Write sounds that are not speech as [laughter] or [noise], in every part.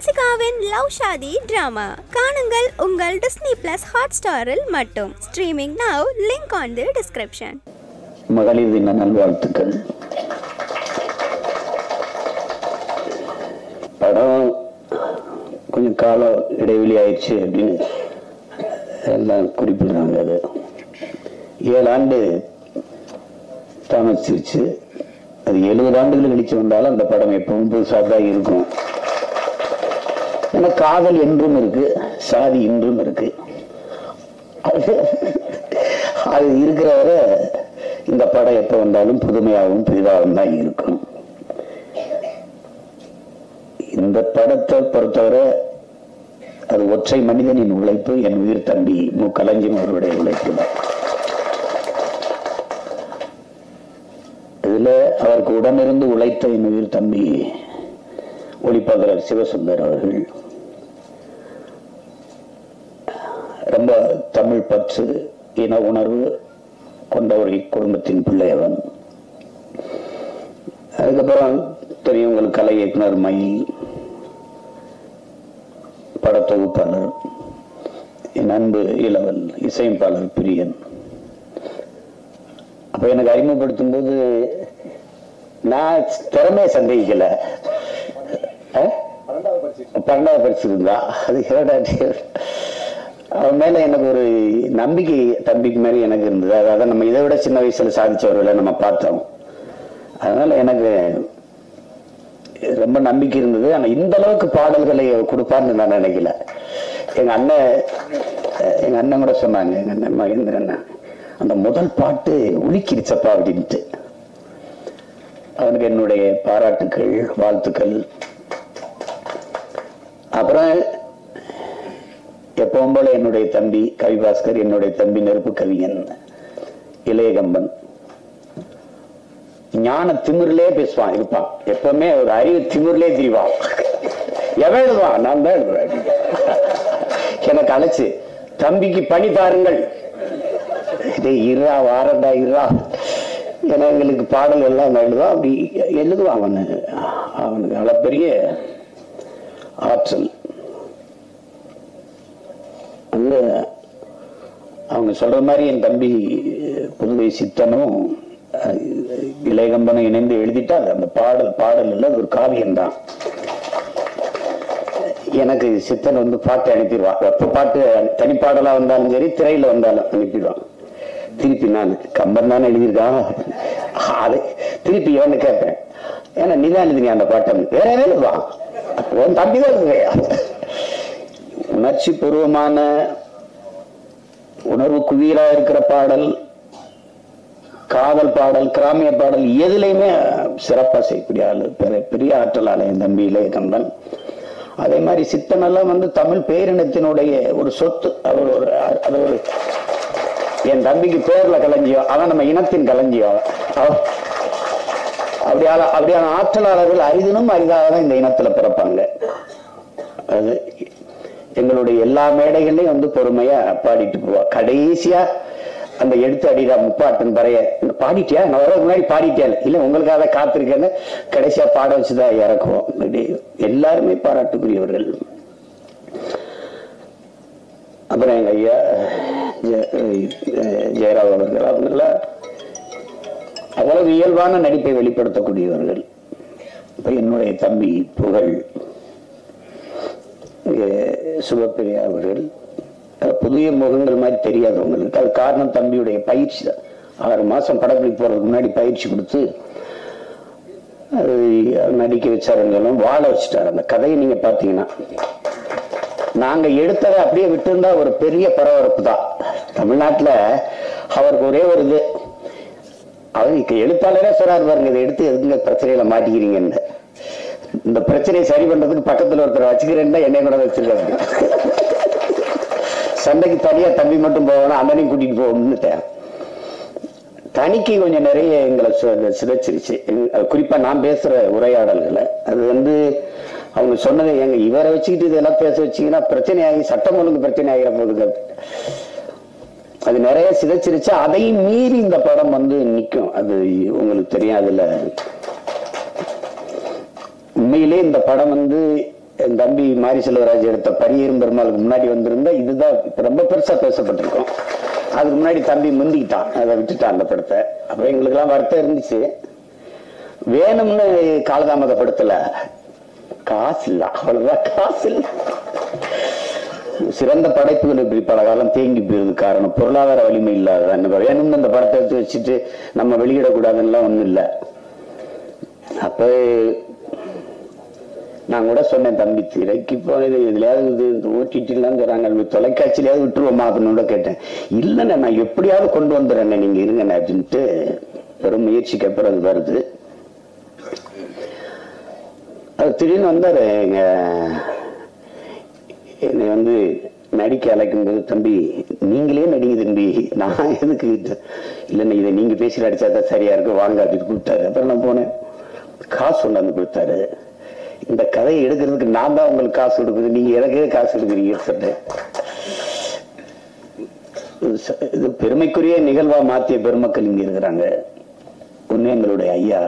ஹன்சிகாவின் love shaadi drama. காணுங்கள் உங்கள் Disney plus ஹாட் ஸ்டாரில் மட்டும். Streaming now link on the description மகளிர் தின நல்வாழ்த்துக்கள். படம் கொஞ்சம் கால இடைவெளி ஆயிடுச்சு அப்படின்னு எல்லாம் குறிப்பிடுறாங்க அது. ஏழு ஆண்டு தாமசிச்சு. அது எழுபது ஆண்டுகள் கழிச்சு வந்தாலும் அந்த படம் எப்பவும் புதுசாக தான் இருக்கும். ஏன்னா காதல் என்றும் இருக்கு சாதி இன்றும் இருக்கு. அது அது இருக்கிற வரை இந்த படம் எப்போ வந்தாலும் புதுமையாகவும் புதிதாகவும் தான் இருக்கும். இந்த படத்தை பொறுத்தவரை அது ஒற்றை மனிதனின் உழைப்பு என் உயிர் தம்பி மு. கலஞ்சியம் அவருடைய உழைப்பு. தான் இதுல அவருக்கு உடனிருந்து உழைத்த என் உயிர் தம்பி ஒளிப்பதிரர் சிவசுந்தர் அவர்கள் ரொம்ப தமிழ் பற்று இன உணர்வு கொண்ட ஒரு குடும்பத்தின் பிள்ளை அவன் அதுக்கப்புறம் தெரியும் உங்களுக்கு கலை இயக்குனர் மயில் படத்தொகுப்பாளர் என் அன்பு இளவல் இசையமைப்பாளர் பிரியன். அப்ப எனக்கு அறிமுகப்படுத்தும் போது நான் திறமையை சந்தேகிக்கல? பன்னெண்டாவது படிச்சிருந்தா? அது இரண்டாவது அவன் மேல எனக்கு ஒரு நம்பிக்கை தம்பிக்கு மாதிரி எனக்கு இருந்தது. அதாவது நம்ம இதை விட சின்ன வயசுல சாதிச்சவர்களை நம்ம பார்த்தோம். அதனால எனக்கு ரொம்ப நம்பிக்கை இருந்தது. ஆனா இந்த அளவுக்கு பாடல்களை கொடுப்பார்னு நான் நினைக்கல. எங்க அண்ணன் எங்க அண்ணன் கூட சொன்னாங்க எங்க அண்ணன் மகேந்திரன் அந்த முதல் பாட்டு உலுக்கிருச்சப்பா அப்படின்ட்டு. அவனுக்கு என்னுடைய பாராட்டுக்கள் வாழ்த்துக்கள். அப்புறம் எப்பவும் போல என்னுடைய தம்பி கவிபாஸ்கர் என்னுடைய தம்பி நெருப்பு கவிஞன் இளையகம்பன். ஞான திமிரிலே பேசுவான் இருப்பான். எப்பவுமே ஒரு அறிவு திமிரிலே திரிவான். எவன் எழுதுவான்? நான் தான் எழுதுவேன். எனக்கு அழைச்சு தம்பிக்கு பணி தாருங்கள் டேய் இருடா வாரண்டா இருடா. ஏன்னா எங்களுக்கு பாடல் எல்லாம் எழுதுவான். அப்படி எழுதுவான் அவனு. அவனுக்கு அளப்பெரிய ஆற்றல். வந்து அவங்க சொல்ற மாதிரி என் தம்பி புதுவை சித்தனும் இளையகம்பனும் இணைந்து எழுதிட்டா அந்த பாடல் பாடல் இல்லை அது ஒரு காவியம்தான். எனக்கு சித்தன் வந்து பாட்டு அனுப்பிடுவான் எப்ப பாட்டு தனிப்பாடலா வந்தாலும் சரி திரையில வந்தாலும் அனுப்பிடுவான். திருப்பி நான் கம்பன் தானே எழுதியிருக்கான். அது திருப்பி இவன்னு கேட்பேன். ஏன்னா நீ தான் எழுதினியா அந்த பாட்டை? வேற எழுதுவான் உன் தம்பி தான் உணர்ச்சி பூர்வமான உணர்வு குவியலா இருக்கிற பாடல் காதல் பாடல் கிராமிய பாடல் எதுலையுமே சிறப்பா செய்யக்கூடிய ஆள் பெரிய பெரிய ஆற்றலாள என் தம்பி இளையகம்பன் அதே மாதிரி சித்தனெல்லாம் வந்து தமிழ் பேரினத்தினுடைய ஒரு சொத்து அவர் ஒரு அது ஒரு என் தம்பிக்கு பேர்ல களஞ்சியம் அவன் நம்ம இனத்தின் களஞ்சியம் அப்படியான அப்படியான ஆற்றலாளர்கள் அரிதினும் அரிதாக தான் இந்த இனத்துல பிறப்பாங்க. அது எங்களுடைய எல்லா மேடைகளையும் வந்து பொறுமையா பாடிட்டு போவா. கடைசியா அந்த எடுத்து அடிடா முப்பாட்டன் பறைய பாடிட்டியா? நான் வர முன்னாடி பாடிட்டேன். இல்ல உங்களுக்காக காத்திருக்கேன்னு கடைசியா பாட வச்சுதான் இறக்குவோம். எல்லாருமே பாராட்டுக்குரியவர்கள். அப்புறம் எங்க ஐயா ஜெயராவ் அவர்கள் அவங்கெல்லாம் அவ்வளவு இயல்பான நடிப்பை வெளிப்படுத்தக்கூடியவர்கள். என்னுடைய தம்பி புகழ். சிவப்பிரியா அவர்கள் புதிய முகங்கள் மாதிரி தெரியாது உங்களுக்கு அது காரணம் தம்பியுடைய பயிற்சி தான். ஆறு மாசம் படப்பிடிப்பு போறதுக்கு முன்னாடி பயிற்சி கொடுத்து அது நடிக்க வச்சாருங்களும் வாழ வச்சுட்டாரு. அந்த கதையை நீங்க பாத்தீங்கன்னா நாங்க எடுத்ததை அப்படியே விட்டுருந்தா ஒரு பெரிய பரபரப்பு தான். தமிழ்நாட்டுல அவருக்கு ஒரே ஒரு இது. அவர் இங்க எழுத்தாளரே சொல்கிறார் பாருங்க இதை எடுத்து எதுங்க பிரச்சனையில் மாட்டிக்கிறீங்கன்னு. இந்த பிரச்சனையை சரி பண்றதுக்கு பக்கத்துல ஒருத்தர் வச்சுக்கிறேன்னா என்னை கூட வச்சிருக்காரு. சண்டைக்கு தனியா தம்பி மட்டும் போகணும் அண்ணனையும் கூட்டிட்டு போகணும்னுட்டேன் தனிக்கு கொஞ்சம் நிறைய எங்களை சிதைச்சிருச்சு. குறிப்பா நான் பேசுற உரையாடல்களை. அது வந்து அவங்க சொன்னதை எங்க இவரை வச்சுக்கிட்டு இதெல்லாம் பேச வச்சீங்கன்னா பிரச்சனை ஆகி சட்டம் ஒழுங்கு பிரச்சனை ஆகிற போகுது அது நிறைய சிதைச்சிருச்சு. அதையும் மீறி இந்த படம் வந்து நிக்கும். அது உங்களுக்கு தெரியும் அதுல உண்மையிலே இந்த படம் வந்து என் தம்பி மாரி செல்வராஜ் எடுத்த பரியரும் பெருமாளுக்கு முன்னாடி வந்திருந்தா இதுதான் ரொம்ப பெருசா பேசப்பட்டிருக்கோம். அதுக்கு முன்னாடி தம்பி முந்திக்கிட்டான் அதை விட்டுட்டான் அந்த படத்தை. அப்புறம் எங்களுக்கெல்லாம் வருத்தம் இருந்துச்சு. வேணும்னு காலதாமதப்படுத்தல. காசு இல்ல அவ்வளவுதான் காசு இல்ல. சிறந்த படைப்புகள் இப்படி பல காலம் தேங்கி போயிருது. காரணம் பொருளாதார வலிமை இல்லாததான் வேணும்னு அந்த படத்தை எடுத்து வச்சுட்டு நம்ம வெளியிடக்கூடாதுன்னு ஒண்ணும் இல்லை. அப்ப நான் கூட சொன்னேன் தம்பி திரைக்கு போனது இதுலயாவது இந்த ஓடிடிலாம் சொல்றாங்க தொலைக்காட்சியிலாவது விட்டுருவோமா அப்படின்னு கூட கேட்டேன். இல்லைண்ணே நான் எப்படியாவது கொண்டு வந்துடுறேண்ணே நீங்க இருங்கண்ணே அப்படின்ட்டு பெரும் முயற்சிக்கு அப்புறம் அது வருது. அது திடீர்னு வந்தாரு எங்க என்னை வந்து நடிக்க அழைக்கும்போது தம்பி நீங்களே நடிங்க தம்பி நான் எதுக்கு இல்லைண்ணே இதை நீங்க பேசி நடிச்சா தான் சரியா இருக்கு வாங்க அப்படின்னு கூப்பிட்டாரு. அப்புறம் நான் போனேன். காசு கொண்டாந்து கொடுத்தாரு. இந்த கதையை எடுக்கிறதுக்கு நான் தான் உங்களுக்கு காசு கொடுக்குது நீங்க எனக்கே காசு எடுக்கிறீங்கன்னு சொன்னேன் இது இது பெருமைக்குரிய நிகழ்வா மாத்திய பெருமக்கள் இங்க இருக்கிறாங்க. ஒண்ணு எங்களுடைய ஐயா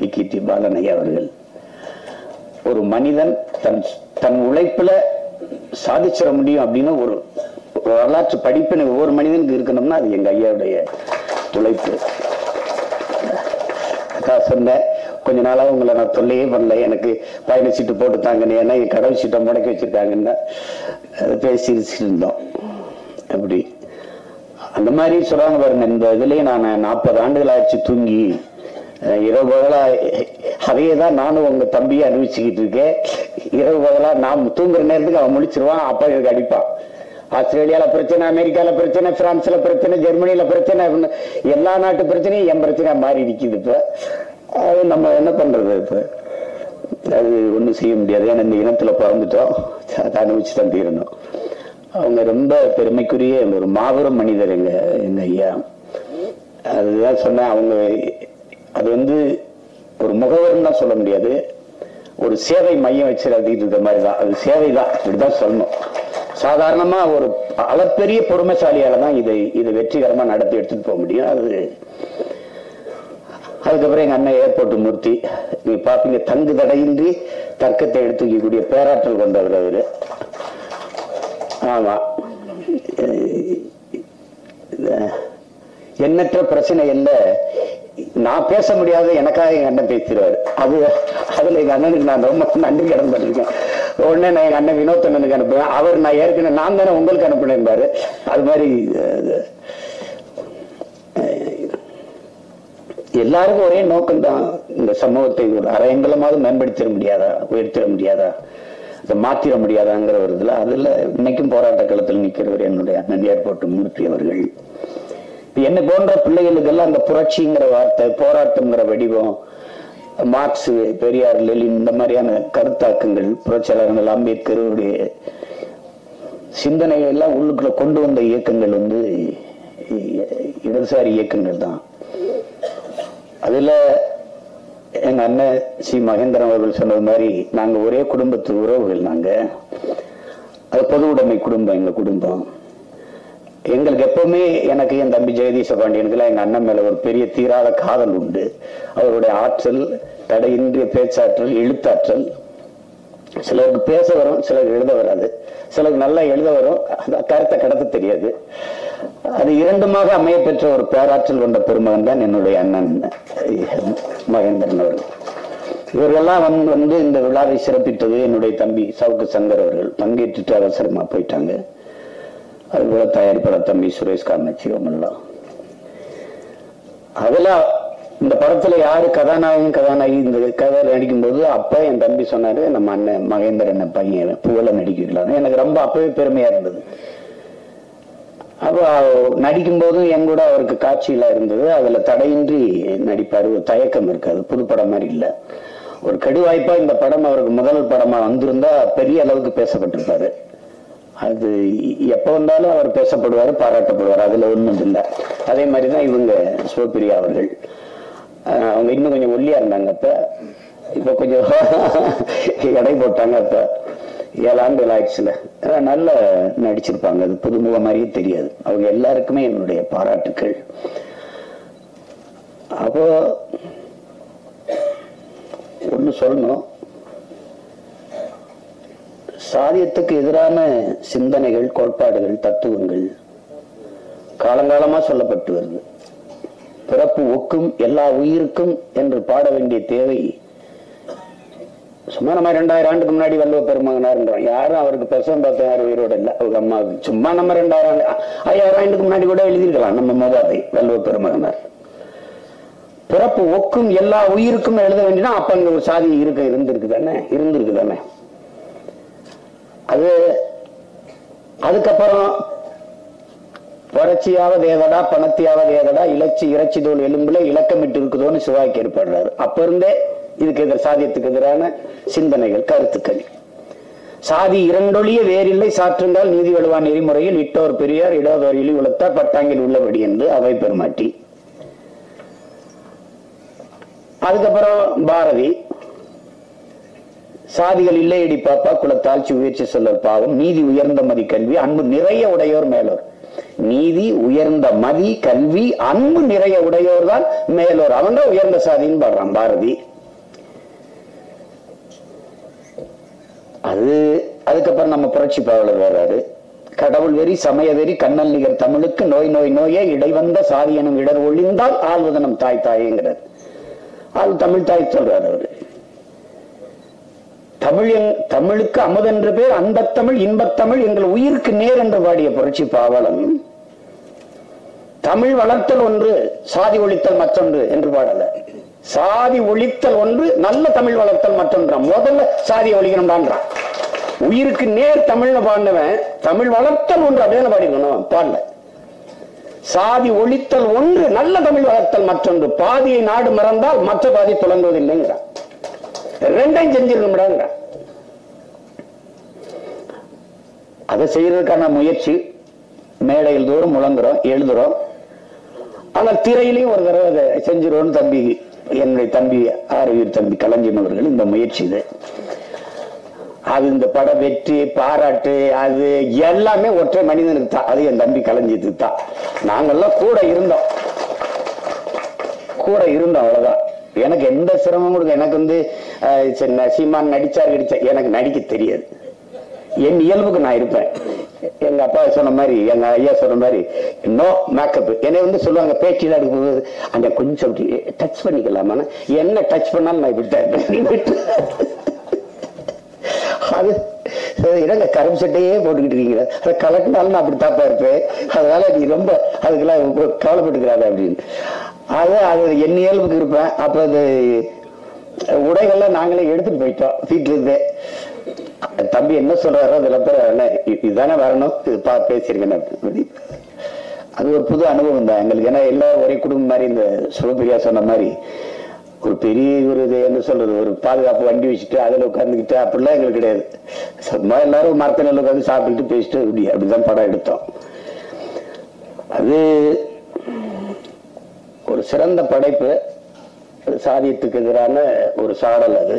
விக்கி டி பாலன் ஐயா அவர்கள். ஒரு மனிதன் தன் தன் உழைப்புல சாதிச்சிட முடியும் அப்படின்னு ஒரு வரலாற்று படிப்பினை ஒவ்வொரு மனிதனுக்கு இருக்கணும்னா அது எங்க ஐயாவுடைய உழைப்பு. சொன்னேன் கொஞ்ச நாளாக உங்களை நான் தொல்லையே பண்ணல. எனக்கு பயண சீட்டு போட்டு ஏன்னா என் கடவுள் சீட்டை முடக்கி வச்சிருக்காங்கன்னா அதை பேசி இருந்தோம். அப்படி. அந்த மாதிரி சொல்றாங்க பாருங்க. இந்த இதுலயே நான் நாற்பது ஆண்டுகள் ஆச்சு தூங்கி. இரவு பகலா அதையே தான் நானும் உங்க தம்பியை அனுபவிச்சுக்கிட்டு இருக்கேன். இரவு பகலாக நான் தூங்குற நேரத்துக்கு அவன் முழிச்சிருவான் அப்பா எனக்கு அடிப்பான். ஆஸ்திரேலியால பிரச்சனை அமெரிக்கால பிரச்சனை பிரான்ஸ்ல பிரச்சனை ஜெர்மனில பிரச்சனை எல்லா நாட்டு பிரச்சனையும் என் பிரச்சனையா மாறி இருக்குது இப்போ. அது நம்ம என்ன பண்றது இப்போ? அது ஒண்ணும் செய்ய முடியாது. ஏன்னா இந்த இனத்துல பிறந்துட்டோம். அதை அனுபவிச்சு தான் தீரணும். அவங்க ரொம்ப பெருமைக்குரிய ஒரு மாபெரும் மனிதர் எங்கள் எங்க ஐயா. அதுதான் சொன்னேன் அவங்க அது வந்து ஒரு முகவர்னு தான் சொல்ல முடியாது. ஒரு சேவை மையம் வச்சு நடத்திட்டு இருக்க மாதிரி தான் அது சேவை தான் இப்படிதான் சொல்லணும். சாதாரணமா ஒரு அளப்பெரிய பொறுமைசாலியால தான் இதை இதை வெற்றிகரமா நடத்தி எடுத்துட்டு போக முடியும். அது அதுக்கப்புறம் எங்க அண்ணன் ஏர்போர்ட் மூர்த்தி நீங்க பாப்பீங்க தங்கு தடையின்றி தர்க்கத்தை எடுத்துக்கக்கூடிய பேராற்றல் கொண்டவர் அவரு. ஆமா. எண்ணற்ற பிரச்சனை இல்லை. நான் பேச முடியாத எனக்காக எங்க அண்ணன் பேசிடுவாரு. அது அதுல எங்க அண்ணனுக்கு நான் ரொம்ப நன்றி கடன் பண்ணிருக்கேன் உடனே நான் எங்க அண்ணன் வினோத் அண்ணனுக்கு அனுப்புவேன். அவர் நான் ஏற்கனவே நான் தானே உங்களுக்கு அனுப்பினேன் பாரு அது மாதிரி எல்லாருக்கும் ஒரே நோக்கம் தான் இந்த சமூகத்தை ஒரு அரையங்கலமாவது மேம்படுத்திட முடியாதா? உயர்த்திட முடியாதா? அதை மாத்திர முடியாதாங்கிற ஒரு இதுல அதுல இன்னைக்கும் போராட்ட களத்தில் நிற்கிறவர் என்னுடைய அண்ணன் போட்டு மூர்த்தி அவர்கள். இப்ப என்ன போன்ற பிள்ளைகளுக்கெல்லாம் அந்த புரட்சிங்கிற வார்த்தை போராட்டம்ங்கிற வடிவம் மார்க்ஸ் பெரியார் லெலின் இந்த மாதிரியான கருத்தாக்கங்கள் புரட்சியாளர்கள் அம்பேத்கருடைய சிந்தனைகள் எல்லாம் உள்ளுக்குள்ள கொண்டு வந்த இயக்கங்கள் வந்து இடதுசாரி இயக்கங்கள் தான். அதுல எங்க அண்ணன் சி மகேந்திரன் அவர்கள் சொன்னது மாதிரி நாங்க ஒரே குடும்பத்து உறவுகள் நாங்க. அது பொது உடைமை குடும்பம் எங்க குடும்பம். எங்களுக்கு எப்பவுமே எனக்கு என் தம்பி ஜெகதீச பாண்டியனுக்குலாம் எங்க அண்ணன் மேல ஒரு பெரிய தீராத காதல் உண்டு. அவருடைய ஆற்றல் தடையின்றிய பேச்சாற்றல் எழுத்தாற்றல். சிலருக்கு பேச வரும் சிலருக்கு எழுத வராது. சிலருக்கு நல்லா எழுத வரும் அந்த கருத்தை கடத்த தெரியாது. அது இரண்டுமாக அமைய பெற்ற ஒரு பேராற்றல் கொண்ட பெருமகன் தான் என்னுடைய அண்ணன் மகேந்திரன் அவர்கள். இவர்கள்லாம் வந்து வந்து இந்த விழாவை சிறப்பித்தது என்னுடைய தம்பி சவுக்கு சங்கர் அவர்கள். பங்கேற்றுட்டு அவசரமா போயிட்டாங்க. அதுபோல தயாரிப்பாளர் தம்பி சுரேஷ் காமச்சி அவங்கெல்லாம். அதுல இந்த படத்துல யாரு கதாநாயகன் கதாநாயகி இந்த கதை நடிக்கும்போது அப்ப என் தம்பி சொன்னாரு நம்ம அண்ணன் மகேந்திரன் பையன் புகழ நடிக்கலாம் எனக்கு ரொம்ப அப்பவே பெருமையா இருந்தது. அப்போ நடிக்கும் போதும் என் கூட அவருக்கு காட்சியில இருந்தது. அதுல தடையின்றி நடிப்பாரு. ஒரு தயக்கம் இருக்காது புது படம் மாதிரி இல்லை. ஒரு கடுவாய்ப்பா இந்த படம் அவருக்கு முதல் படமா வந்திருந்தா பெரிய அளவுக்கு பேசப்பட்டிருப்பாரு. அது எப்ப வந்தாலும் அவர் பேசப்படுவார் பாராட்டப்படுவார். அதுல ஒண்ணும் இல்லை. அதே மாதிரிதான் இவங்க சிவபிரியா அவர்கள். அவங்க இன்னும் கொஞ்சம் ஒல்லியா இருந்தாங்க அப்ப. இப்ப கொஞ்சம் எடை போட்டாங்க அப்ப. ஏழு ஆண்டுகள் ஆயிடுச்சுல. நல்ல நடிச்சிருப்பாங்க. அது புதுமுக மாதிரியே தெரியாது. அவங்க எல்லாருக்குமே என்னுடைய பாராட்டுக்கள். அப்போ ஒண்ணு சொல்லணும். சாதியத்துக்கு எதிரான சிந்தனைகள் கோட்பாடுகள் தத்துவங்கள் காலங்காலமா சொல்லப்பட்டு வருது. பிறப்பு ஒக்கும் எல்லா உயிருக்கும் என்று பாட வேண்டிய தேவை சும்மா நம்ம ரெண்டாயிரம் ஆண்டுக்கு முன்னாடி வந்த பெருமகனார்ன்றோம் யாரும் அவருக்கு பெருசம் பார்த்த யாரும் உயிரோட இல்லை. அவங்க அம்மாவுக்கு சும்மா நம்ம ரெண்டாயிரம் ஆண்டு ஐயாயிரம் ஆண்டுக்கு முன்னாடி கூட எழுதியிருக்கலாம் நம்ம மோதாதை வல்லுவ பெருமகனார். பிறப்பு ஒக்கும் எல்லா உயிருக்கும் எழுத வேண்டினா அப்ப அங்க ஒரு சாதி இருக்க இருந்திருக்கு தானே? இருந்திருக்கு தானே? அது அதுக்கப்புறம் புரட்சியாவது ஏதடா பணத்தியாவது ஏதடா இலச்சி இறைச்சி தோல் எலும்புல இலக்கமிட்டு இருக்குதோன்னு சிவாய்க்கு ஏற்படுறாரு. அப்ப இருந்தே இதுக்கு எதிர் சாதியத்துக்கு எதிரான சிந்தனைகள் கருத்துக்கள். சாதி இரண்டொழிய வேறில்லை சாற்றுங்கால் நீதி வலுவா நெறிமுறையில் இட்டோர் பெரியார் இடோதோர் இழி உளத்தார் பட்டாங்கில் உள்ளபடி என்று அவை பெருமாட்டி. அதுக்கப்புறம் பாரதி. சாதிகள் இல்லை இடி பாப்பா குலத்தாழ்ச்சி உயர்ச்சி சொல்லல் பாவம் நீதி உயர்ந்த மதி கல்வி அன்பு நிறைய உடையோர் மேலோர். நீதி உயர்ந்த மதி கல்வி அன்பு நிறைய உடையோர் தான் மேலோர். அவன் தான் உயர்ந்த சாதின்னு பாடுறான் பாரதி. அது அதுக்கப்புறம் நம்ம புரட்சி பாவலர் வர்றாரு. கடவுள் வெறி சமய வெறி கண்ணல் நிகர் தமிழுக்கு நோய் நோய் நோயே இடைவந்த சாதி எனும் இடர் ஒளிந்தால் ஆழ்வதனம் தாய் தாயேங்கிறார். ஆள் தமிழ் தாய் சொல்றார் அவரு. தமிழ் தமிழுக்கு தமிழுக்கு என்ற பேர் அந்த தமிழ் இன்பத்தமிழ் எங்கள் உயிருக்கு நேர் என்று பாடிய புரட்சி பாவலம் தமிழ் வளர்த்தல் ஒன்று சாதி ஒழித்தல் மற்றொன்று என்று பாடல. சாதி ஒழித்தல் ஒன்று நல்ல தமிழ் வளர்த்தல் மற்றொன்றான் முதல்ல சாதி ஒழிக்கணும்டான்றான். உயிருக்கு நேர் தமிழ்னு பாடினவன் தமிழ் வளர்த்தல் ஒன்று அப்படின்னு பாடிக்கணும் பாடல. சாதி ஒழித்தல் ஒன்று நல்ல தமிழ் வளர்த்தல் மற்றொன்று. பாதியை நாடு மறந்தால் மற்ற பாதி தொடங்குவதில்லைங்கிறான் ரெண்டையும் செஞ்சிருக்கணும்டாங்கிறான் அதை செய்யறதுக்கான முயற்சி மேடையில் தோறும் முழங்குறோம் எழுதுறோம். ஆனால் திரையிலையும் ஒரு தடவை அதை செஞ்சிருவோம் தம்பி என்னுடைய தம்பி ஆரோக்கிய தம்பி கலைஞன் அவர்கள் இந்த முயற்சி இது. அது இந்த பட வெற்றி பாராட்டு அது எல்லாமே ஒற்றை மனிதனுக்கு தான். அது என் தம்பி கலைஞத்துக்கு தான். நாங்கள்லாம் கூட இருந்தோம். கூட இருந்தோம் அவ்வளவுதான். எனக்கு எந்த சிரமமும் கொடுக்க எனக்கு வந்து சரி, சீமான் நடிச்சார் நடிச்சார். எனக்கு நடிக்க தெரியாது. என் இயல்புக்கு நான் இருப்பேன். எங்க அப்பா சொன்ன மாதிரி எங்க ஐயா சொன்ன மாதிரி நோ மேக்கப் என்னை வந்து சொல்லுவாங்க பேச்சில் எடுக்கும்போது அந்த கொஞ்சம் டச் பண்ணிக்கலாமா என்ன டச் பண்ணாலும் நான் இப்படி அது என்னங்க கரும்பு சட்டையே போட்டுக்கிட்டு இருக்கீங்க. அதை கலக்கினாலும் நான் அப்படி தாப்பா இருப்பேன். அதனால நீ ரொம்ப அதுக்கெல்லாம் ரொம்ப கவலைப்பட்டுக்கிறாத அப்படின்னு. அது அது என் இயல்புக்கு இருப்பேன். அப்ப அது உடைகள்லாம் நாங்களே எடுத்துட்டு போயிட்டோம் வீட்டுல இருந்தே. தம்பி என்ன சொல்றாரோ அதுல பேர் என்ன? இதுதானே வரணும்? இது பா பேசிருக்கேன் அது ஒரு புது அனுபவம் தான். எங்களுக்கு ஏன்னா எல்லா ஒரே குடும்பம் மாதிரி இந்த சிவபிரியா சொன்ன மாதிரி ஒரு பெரிய ஒரு இது என்ன சொல்றது? ஒரு பாதுகாப்பு வண்டி வச்சுட்டு அதுல உட்காந்துக்கிட்டு அப்படிலாம் எங்களுக்கு கிடையாது. சும்மா எல்லாரும் மரத்தினில் உட்காந்து சாப்பிட்டுட்டு பேசிட்டு இப்படி அப்படிதான் படம் எடுத்தோம். அது ஒரு சிறந்த படைப்பு. சாதியத்துக்கு எதிரான ஒரு சாடல் அது.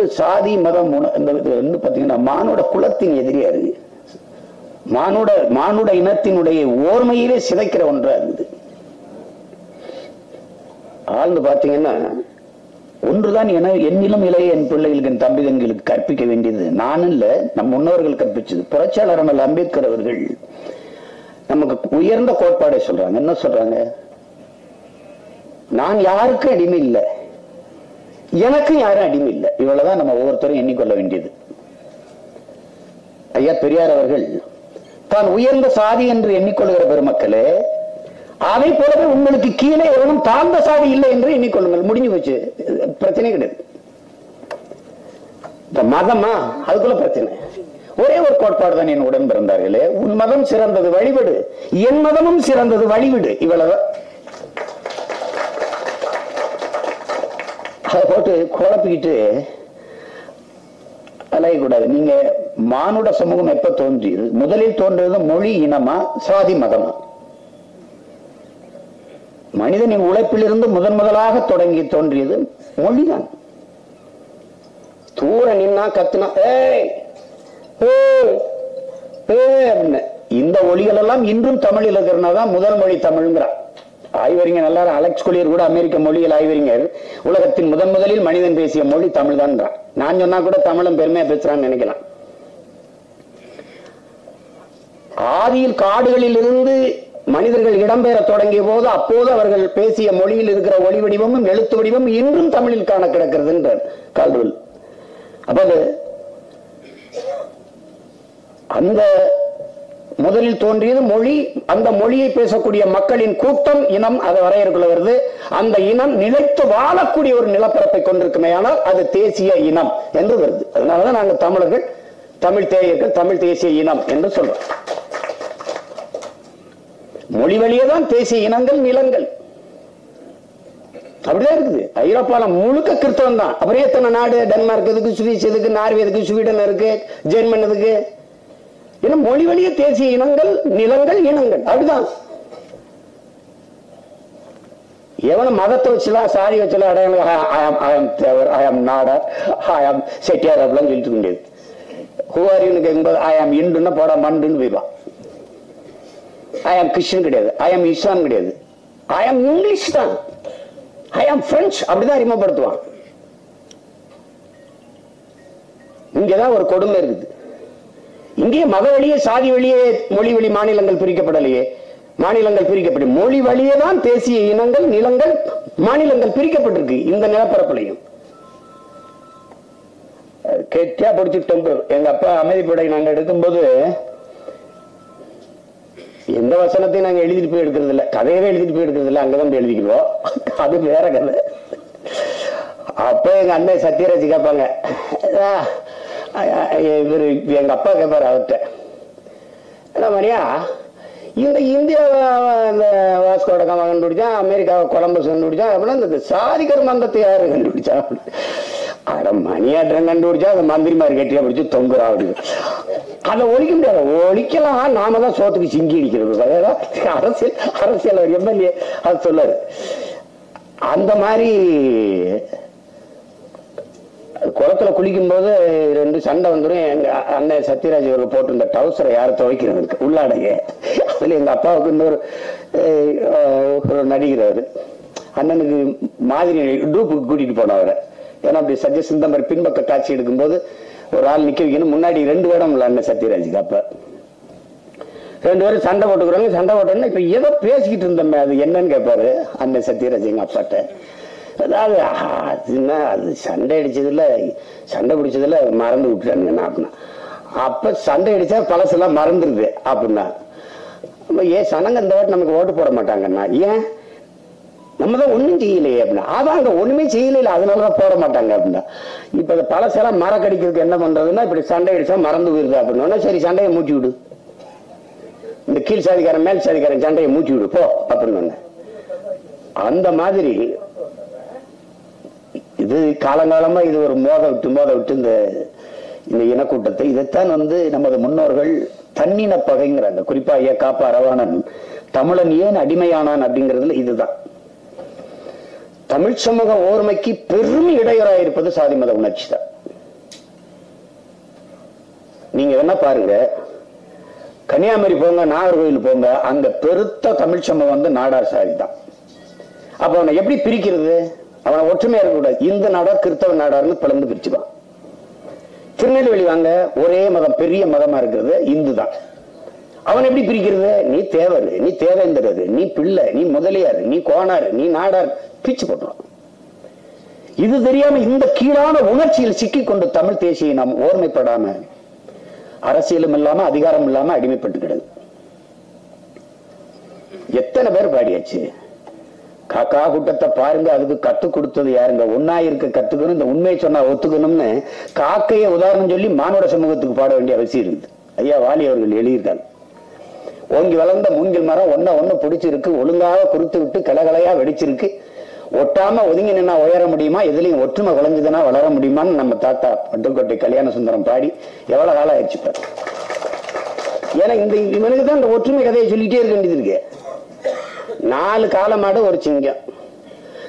இது சாதி மதம் இந்த இது வந்து பாத்தீங்கன்னா குலத்தின் எதிரியா இருக்கு மானுட மானுட இனத்தினுடைய ஓர்மையிலே சிதைக்கிற ஒன்றா இருக்குது. ஆழ்ந்து பார்த்தீங்கன்னா ஒன்றுதான் என என்னிலும் இளைய என் பிள்ளைகளுக்கு என் தம்பிதங்களுக்கு கற்பிக்க வேண்டியது. நான் இல்ல நம் முன்னோர்கள் கற்பிச்சது. புரட்சியாளர் அண்ணல் அம்பேத்கர் அவர்கள் நமக்கு உயர்ந்த கோட்பாடை சொல்றாங்க. என்ன சொல்றாங்க? நான் யாருக்கும் அடிமை இல்லை. எனக்கும் யாரும் அடிமை இல்லை இவ்வளவுதான் நம்ம ஒவ்வொருத்தரும் எண்ணிக்கொள்ள வேண்டியது. ஐயா பெரியார் அவர்கள் தான் உயர்ந்த சாதி என்று எண்ணிக்கொள்கிற பெருமக்களே அதை போலவே உங்களுக்கு கீழே எவனும் தாழ்ந்த சாதி இல்லை என்று எண்ணிக்கொள்ளுங்கள். முடிஞ்சு போச்சு. பிரச்சனை கிடையாது. இந்த மதமா? அதுக்குள்ள பிரச்சனை. ஒரே ஒரு கோட்பாடு தான் என் உடன் பிறந்தார்களே. உன் மதம் சிறந்தது வழிவிடு என் மதமும் சிறந்தது வழிவிடு. இவ்வளவு. அதை போட்டு குழப்பிக்கிட்டு அலையக்கூடாது. நீங்க மானுட சமூகம் எப்ப தோன்றியது? முதலில் தோன்றியது மொழி இனமா சாதி மதமா? மனிதனின் உழைப்பிலிருந்து முதன் முதலாக தொடங்கி தோன்றியது மொழிதான். தூர நின்னா கத்துனா ஏய் இந்த ஒளிகள் எல்லாம் இன்றும் தமிழில் இருக்கிறனாதான் முதல் மொழி தமிழ்ங்கிறான். ஆய்வறிஞர் எல்லாரும் அலெக்ஸ் கொலியர் கூட அமெரிக்க மொழியில் ஆய்வறிஞர். உலகத்தின் முதன் முதலில் மனிதன் பேசிய மொழி தமிழ் தான் நான் சொன்னா கூட தமிழன் பெருமையா பேசுறான்னு நினைக்கலாம். ஆதியில் காடுகளில் இருந்து மனிதர்கள் இடம்பெற தொடங்கிய போது அப்போது அவர்கள் பேசிய மொழியில் இருக்கிற ஒளி வடிவமும் எழுத்து வடிவமும் இன்றும் தமிழில் காண கிடக்கிறது என்றார் கால்டுவெல் அப்போது அந்த முதலில் தோன்றியது மொழி. அந்த மொழியை பேசக்கூடிய மக்களின் கூட்டம் இனம் அதை வரையறுக்குள்ள வருது. அந்த இனம் நிலைத்து வாழக்கூடிய ஒரு நிலப்பரப்பை கொண்டிருக்குமே ஆனால் அது தேசிய இனம் என்று வருது. அதனாலதான் நாங்க தமிழர்கள் தமிழ் தேயர்கள் தமிழ் தேசிய இனம் என்று சொல்றோம். மொழி வழியே தான் தேசிய இனங்கள் நிலங்கள். அப்படிதான் இருக்குது. ஐரோப்பால முழுக்க கிறிஸ்தவம் தான் அப்புறம் எத்தனை நாடு? டென்மார்க் எதுக்கு சுவிஸ் எதுக்கு நார்வே எதுக்கு ஸ்வீடன் இருக்கு ஜெர்மன் எதுக்கு? ஏன்னா மொழி வழிய தேசிய இனங்கள் நிலங்கள் இனங்கள். அப்படிதான் எவனும் மதத்தை வச்சுலாம் சாரி வச்சுலாம் அடையாளம் தேவர் ஐ ஆம் நாடர் ஐ ஆம் செட்டியார் அப்படிலாம் சொல்லிட்டு முடியாது ஹூஆரின்னு கேட்கும்போது ஐ ஆம் இண்டுன்னா போட மண்டுன்னு போய்வான் ஐ ஆம் கிறிஸ்டின் கிடையாது. ஐ ஆம் இஸ்லாம் கிடையாது. ஐ ஆம் இங்கிலீஷ் தான். ஐ ஆம் பிரெஞ்சு அப்படிதான் அறிமுகப்படுத்துவான். இங்கதான் ஒரு கொடுமை இருக்குது. இங்கே மத வழியே சாதி வழியே மொழி வழி மாநிலங்கள் பிரிக்கப்படலையே. மாநிலங்கள் பிரிக்கப்படும் மொழி வழியே தான் தேசிய இனங்கள் நிலங்கள் மாநிலங்கள் பிரிக்கப்பட்டிருக்கு இந்த நிலப்பரப்புலையும். கெட்டியா பிடிச்சிட்டோம் எங்க அப்பா அமைதிப்படை நாங்க எடுக்கும்போது எந்த வசனத்தையும் நாங்க எழுதிட்டு போய் எடுக்கிறது இல்லை. கதையவே எழுதிட்டு போய் எடுக்கிறது இல்லை. அங்கதான் போய் எழுதிக்குவோம் அது வேற கதை. அப்ப எங்க அண்ணன் சத்யராஜ் கேட்பாங்க இவரு எங்க அப்பா கேட்பார் அவர்கிட்ட. என்ன மாதிரியா இந்த இந்தியா இந்த வாஸ்கோட காமா கண்டுபிடிச்சான் அமெரிக்காவை கொலம்பஸ் கண்டுபிடிச்சான் அப்படின்னா இந்த சாதிக்கிற மந்தத்தை யாரு கண்டுபிடிச்சான் அட மணியாற்றம் கண்டுபிடிச்சா அந்த மந்திரிமார் கட்டியா பிடிச்சி தொங்குறா அப்படின்னு. அதை ஒழிக்க முடியாது. ஒழிக்கலாம். நாம தான் சோத்துக்கு சிங்கி அடிக்கிறது. அரசியல் அரசியல் எம்எல்ஏ அது சொல்லாரு. அந்த மாதிரி குளத்துல குளிக்கும் போது ரெண்டு சண்டை வந்துடும் எங்க அண்ணன் சத்யராஜ் அவர்கள் போட்டிருந்த டவுசரை யாரும் துவைக்கிறது உள்ளாடைய. அதுல எங்க அப்பாவுக்கு இன்னொரு ஒரு நடிகர் அண்ணனுக்கு மாதிரி டூப்புக்கு கூட்டிட்டு போனவர் ஏன்னா அப்படி சத்ய சிந்தம்பர் பின்பக்க காட்சி எடுக்கும்போது ஒரு ஆள் நிக்க வைக்கணும். முன்னாடி ரெண்டு வேடம் இல்லை அண்ணன் சத்யராஜுக்கு அப்ப. ரெண்டு பேரும் சண்டை போட்டுக்கிறாங்க. சண்டை போட்டோன்னா இப்ப ஏதோ பேசிக்கிட்டு இருந்தோமே அது என்னன்னு கேட்பாரு அண்ணன் சத்யராஜ் எங்க அப்பாட்ட. அதாவது அதுன்னா அது சண்டை அடிச்சதுல சண்டை பிடிச்சதுல மறந்து விட்டுட்டானுங்க அப்படின்னா. அப்போ சண்டை அடித்தா பழசெல்லாம் மறந்துடுது அப்படின்னா. ஏன் சனங்க இந்த வாட்டி நமக்கு ஓட்டு போட மாட்டாங்கண்ணா? ஏன்? நம்ம தான் ஒன்றும் செய்யலையே அப்படின்னா. அதான் அங்கே ஒன்றுமே செய்யலையில அதனால தான் போட மாட்டாங்க அப்படின்னா. இப்போ இந்த பழசெல்லாம் மரக்கடிக்கிறதுக்கு என்ன பண்ணுறதுன்னா இப்படி சண்டை அடித்தா மறந்து போயிருது அப்படின்னா சரி சண்டையை மூச்சு விடு. இந்த கீழ் சாதிக்காரன் மேல் சாதிக்காரன் சண்டையை மூச்சு விடு போ அப்படின்னு அந்த மாதிரி இது காலங்காலமா இது ஒரு மோத விட்டு மோத விட்டு இந்த இந்த இனக்கூட்டத்தை. இதைத்தான் வந்து நமது முன்னோர்கள் தன்னின பகைங்கிறாங்க. குறிப்பா ஐயா காப்பா அரவாணன் தமிழன் ஏன் அடிமையானான்? அப்படிங்கிறதுல இதுதான். தமிழ் சமூக ஓர்மைக்கு பெரும் இடையூறாயிருப்பது சாதி மத உணர்ச்சி தான். நீங்க என்ன பாருங்க. கன்னியாகுமரி போங்க நாகர்கோவில் போங்க அங்க பெருத்த தமிழ் சமூகம் வந்து நாடார் சாதி தான். அப்ப அவனை எப்படி பிரிக்கிறது? அவனை ஒற்றுமையா இருக்கக்கூடாது இந்த நாடார் கிறிஸ்தவ நாடார்னு பிளந்து பிரிச்சுதான் திருநெல்வேலி வாங்க ஒரே மதம் பெரிய மதமா இருக்கிறது இந்து தான். அவன் எப்படி பிரிக்கிறது? நீ தேவர் நீ தேவேந்திரர் நீ பிள்ளை நீ முதலியார் நீ கோனார் நீ நாடார். பிரிச்சு போட்டுரும். இது தெரியாம இந்த கீழான உணர்ச்சியில் சிக்கிக் கொண்டு தமிழ் தேசியை நாம் ஓர்மைப்படாம அரசியலும் இல்லாம அதிகாரம் இல்லாம அடிமைப்பட்டு கிடது எத்தனை பேர் பாடியாச்சு? காக்கா கூட்டத்தை பாருங்க அதுக்கு கத்து கொடுத்தது யாருங்க? ஒன்னா இருக்க கத்துக்கணும் இந்த உண்மையை சொன்னா ஒத்துக்கணும்னு காக்கைய உதாரணம் சொல்லி மானுட சமூகத்துக்கு பாட வேண்டிய அவசியம் இருந்து ஐயா வாலி அவர்கள் எழுதியிருக்காங்க. ஓங்கி வளர்ந்த மூங்கில் மரம் ஒன்ன ஒண்ணு பிடிச்சிருக்கு ஒழுங்காக குறித்து விட்டு கலகலையா வெடிச்சிருக்கு. ஒட்டாம ஒதுங்கி நின்னா உயர முடியுமா? எதுலயும் ஒற்றுமை குழஞ்சதுன்னா வளர முடியுமான்னு நம்ம தாத்தா பட்டுக்கோட்டை கல்யாண சுந்தரம் பாடி எவ்வளவு காலம் ஆயிடுச்சு ஏன்னா இந்த இவனுக்கு தான் இந்த ஒற்றுமை கதையை சொல்லிட்டே இருக்க வேண்டியது இருக்கு. நாலு காலமாடு ஒரு சிங்கம்.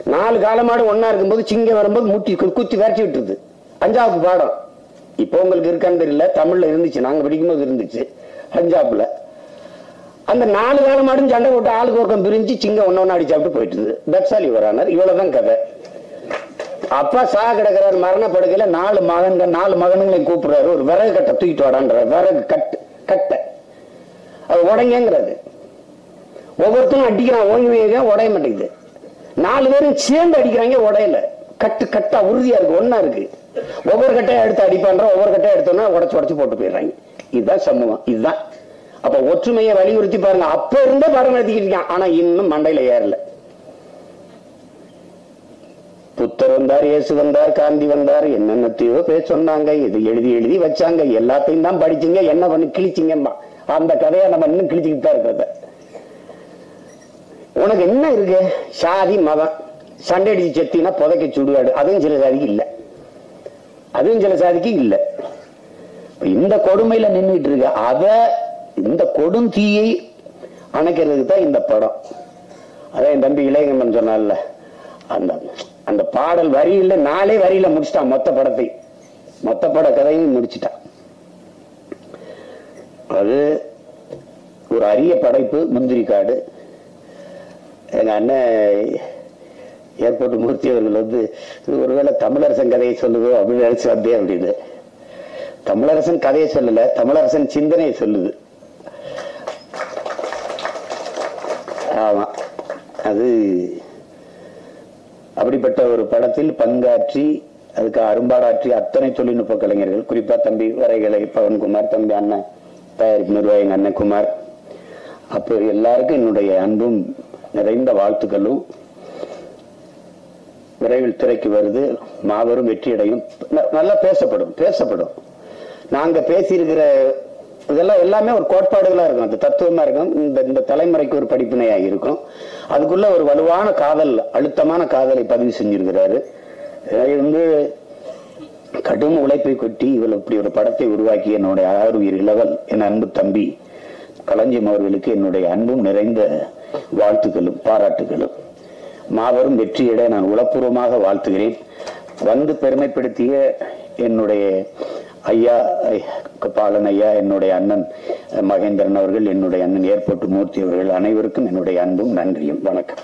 நாலு காலமாடு ஒன்னா இருக்கும்போது சிங்கம் வரும்போது முட்டி கு- குத்தி விரட்டி விட்டுருது. அஞ்சாவது பாடம். இப்போ உங்களுக்கு இருக்கான்னு தெரியல தமிழ்ல இருந்துச்சு நாங்க படிக்கும்போது இருந்துச்சு பஞ்சாப்ல. அந்த நாலு காலம் மாடும் சண்டை போட்டு ஆளுக்கு ஒருக்கம் பிரிஞ்சு சிங்கம் ஒன்னொன்னு அடி சாப்பிட்டு போயிட்டு இருந்தது. தட்ஸ் இவ்வளவுதான் கதை. அப்பா சா கிடக்கிறார் மரணப்படுக்கையில நாலு மகன்கள் நாலு மகன்களையும் கூப்பிடுறாரு. ஒரு விறகு கட்டை தூக்கிட்டு வாடான்றார். விறகு கட்டு கட்டை. அது உடைங்கிறது ஒவ்வொருத்தரும் அடிக்கிறான் ஓய்வு உடைய மாட்டேங்குது. நாலு பேரும் சேர்ந்து அடிக்கிறாங்க உடையல. கட்டு கட்டா உறுதியா இருக்கு ஒன்னா இருக்கு. ஒவ்வொரு கட்டையா எடுத்து அடிப்பான்ற ஒவ்வொரு கட்டையா எடுத்தோம்னா உடச்சு உடச்சு போட்டு போயிடுறாங்க. இதுதான் சமூகம் இதுதான். அப்ப ஒற்றுமையை வலியுறுத்தி பாருங்க. அப்ப இருந்தே பாடம் நடத்திக்கிட்டு இருக்கான் ஆனா இன்னும் மண்டையில ஏறல. புத்தர் வந்தார் இயேசு வந்தார் காந்தி வந்தார் என்னென்னத்தையோ பேர் சொன்னாங்க இது எழுதி எழுதி வச்சாங்க. எல்லாத்தையும் தான் படிச்சீங்க என்ன பண்ணி கிழிச்சிங்கம்மா. அந்த கதையை நம்ம இன்னும் கிழிச்சுக்கிட்டு தான் இருக்கிறத. உனக்கு என்ன இருக்கு? சாதி மதம். சண்டை அடிச்சு செத்தினா புதைக்க சுடுகாடு. அதுவும் சில சாதிக்கு இல்ல. அதுவும் சில சாதிக்கு இல்ல. இந்த கொடுமையில நின்றுட்டு இருக்க அத இந்த கொடும் தீயை அணைக்கிறதுக்கு தான் இந்த படம். அதான் என் தம்பி இளைஞன் சொன்னால அந்த அந்த பாடல் வரியில நாளே வரியில முடிச்சிட்டான் மொத்த படத்தை. மொத்த பட கதையும் முடிச்சிட்டான் அது ஒரு அரிய படைப்பு முந்திரி காடு. எங்கள் அண்ணன் ஏர்போர்ட் மூர்த்தி அவர்கள் வந்து இது ஒருவேளை தமிழரசன் கதையை சொல்லுதோ? அப்படின்னு நினச்சி வந்தேன் அப்படின்னு தமிழரசன் கதையை சொல்லலை தமிழரசன் சிந்தனையை சொல்லுது. ஆமாம் அது அப்படிப்பட்ட ஒரு படத்தில் பங்காற்றி அதுக்கு அரும்பாடாற்றி அத்தனை தொழில்நுட்ப கலைஞர்கள் குறிப்பாக தம்பி வரைகளை பவன்குமார் தம்பி அண்ணன் தயாரிப்பு நிர்வாகி எங்கள் அண்ணன் குமார் அப்போ எல்லாருக்கும் என்னுடைய அன்பும் நிறைந்த வாழ்த்துக்களும் விரைவில் திரைக்கு வருது. மாபெரும் வெற்றியடையும். நல்லா பேசப்படும். பேசப்படும். நாங்க பேசியிருக்கிற இதெல்லாம் எல்லாமே ஒரு கோட்பாடுகளா இருக்கும். அது தத்துவமா இருக்கும். இந்த இந்த தலைமுறைக்கு ஒரு படிப்பினையாக இருக்கும். அதுக்குள்ள ஒரு வலுவான காதல் அழுத்தமான காதலை பதிவு செஞ்சிருக்கிறாரு. வந்து கடும் உழைப்பை கொட்டி இவள் இப்படி ஒரு படத்தை உருவாக்கி என்னுடைய ஆறுயிர் இளவல் என் அன்பு தம்பி களஞ்சியம் அவர்களுக்கு என்னுடைய அன்பும் நிறைந்த வாழ்த்துக்களும் பாராட்டுகளும் மாபெரும் வெற்றியிட நான் உளப்பூர்வமாக வாழ்த்துகிறேன் வந்து பெருமைப்படுத்திய என்னுடைய ஐயா பாலன் ஐயா என்னுடைய அண்ணன் மகேந்திரன் அவர்கள் என்னுடைய அண்ணன் ஏர்போர்ட் மூர்த்தி அவர்கள் அனைவருக்கும் என்னுடைய அன்பும் நன்றியும் வணக்கம்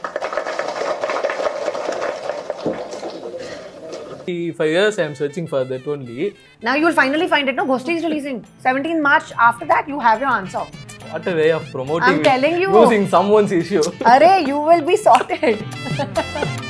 Five years I'm searching for that only. Now you'll finally find it. No, Ghosti is releasing 17th March. After that, you have your answer. What a way of promoting I'm telling you. losing someone's issue. Array, you will be sorted. [laughs]